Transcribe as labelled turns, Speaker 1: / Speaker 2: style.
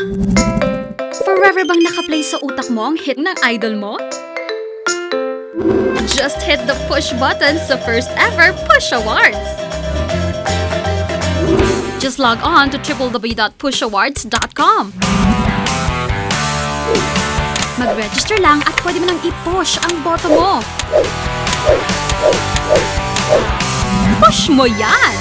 Speaker 1: Forever bang nakaplay sa utak mo ang hit ng idol mo? Just hit the push button sa first ever Push Awards! Just log on to www.pushawards.com Mag-register lang at pwede mo nang i-push ang boto mo. Push mo yan!